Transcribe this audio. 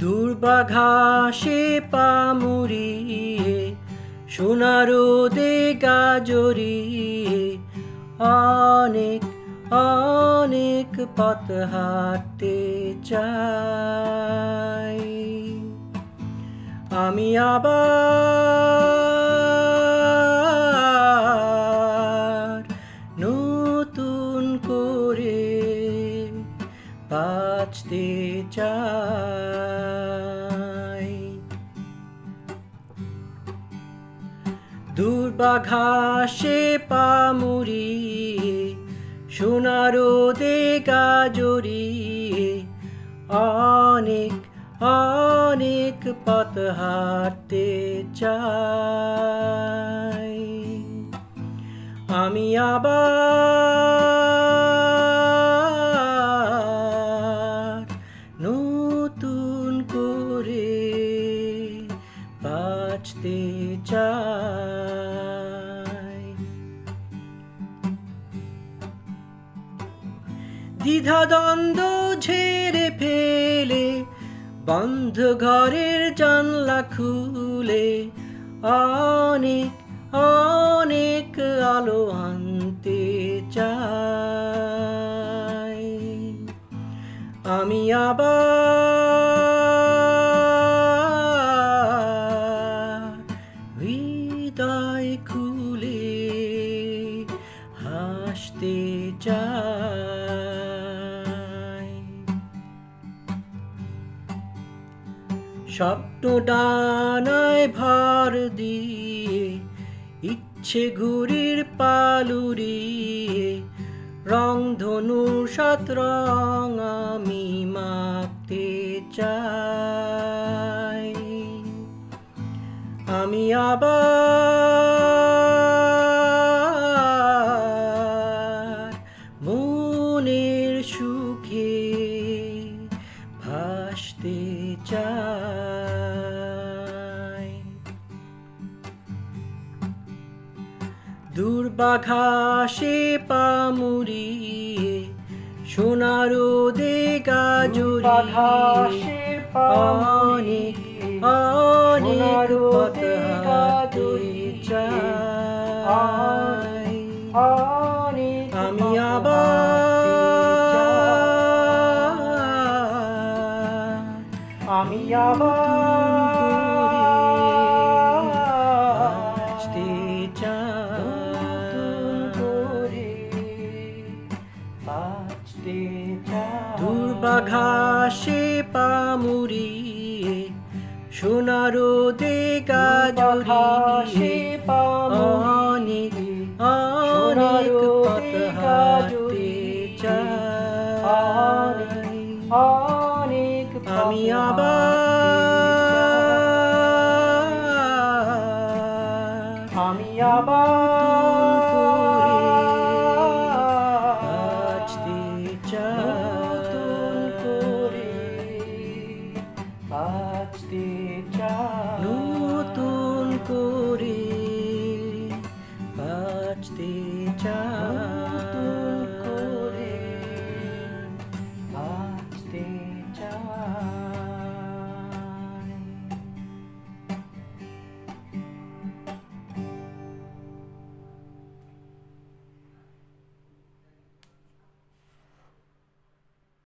দুর্বাঘাসে পামুড়িয়ে সোনারো দে গাজরিয়ে অনেক অনেক পথ হাঁটতে চাই। আমি আবার নতুন করে বাঁচতে চাই। দুর্বাঘাসে পামুড়িয়ে সোনারো দে গাজরিয়ে অনেক অনেক পথ হাঁটতে চাই। আমি আবার নতুন করে বাঁচতে চাই। দ্বিধা দ্বন্দ্ব ঝেড়ে ফেলে, বন্ধ ঘরের জানলা খুলে, অনেক অনেক আলো আনতে চাই। আমি আবার হৃদয় খুলে হাসতে চাই। স্বপ্ন ডানায় ভার দিয়ে, ইচ্ছে ঘুরির পালুরিয়ে রং ধনুর সাত রং আমি মাপতে চাই। আমি আবার মনের সুখে ভাসতে চাই। দুর্বাঘাসে পামুড়িয়ে সোনারো দে গাজরিয়ে অনেক অনেক আমি আবার আমি বাঁচতে দুর্বাঘাসে পামুড়িয়ে সোনারো দে গাজরিয়ে অনেক অনেক পথ চাই অনেক আমি আবার আমি আবার